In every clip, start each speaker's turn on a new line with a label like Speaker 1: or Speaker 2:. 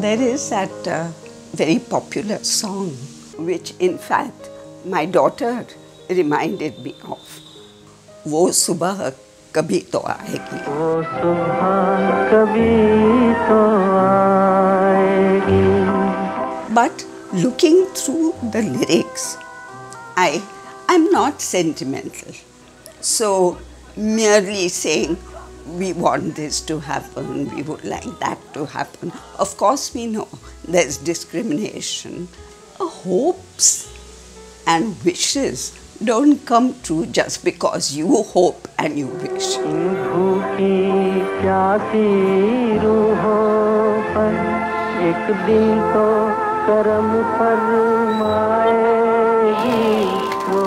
Speaker 1: There is that uh, very popular song, which in fact my daughter reminded me of. वो सुबह कभी तो आएगी
Speaker 2: वो सुबह कभी तो आएगी
Speaker 1: But looking through the lyrics, I am not sentimental. So merely saying we want this to happen, we would like that to happen. Of course, we know there's discrimination. Hopes and wishes don't come true just because you hope and you wish.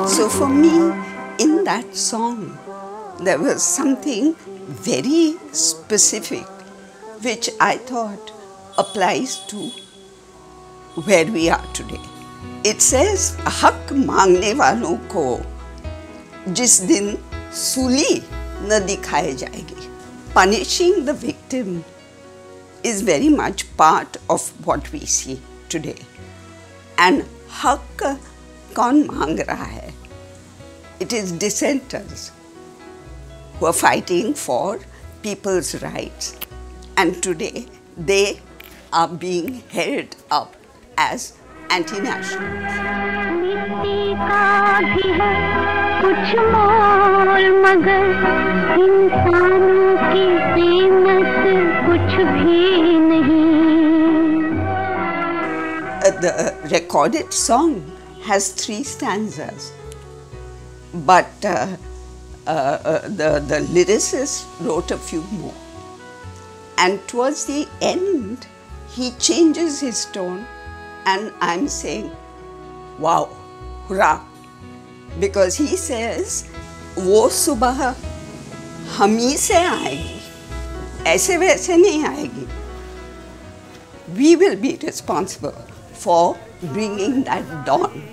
Speaker 1: So for me, in that song, there was something very specific which I thought applies to where we are today. It says, हक मांगने वालों को जिस दिन सूली न दिखाई जाएगी punishing the victim is very much part of what we see today. And हक कौन मांग रहा है? It is dissenters who are fighting for people's rights. And today they are being held up as
Speaker 3: anti-national.
Speaker 1: Uh, the uh, recorded song has three stanzas, but uh, the, the lyricist wrote a few more. And towards the end, he changes his tone, and I'm saying, wow, hurrah. Because he says, वो सुबह हम ही से आएगी ऐसे वैसे नहीं आएगी we will be responsible for bringing that dawn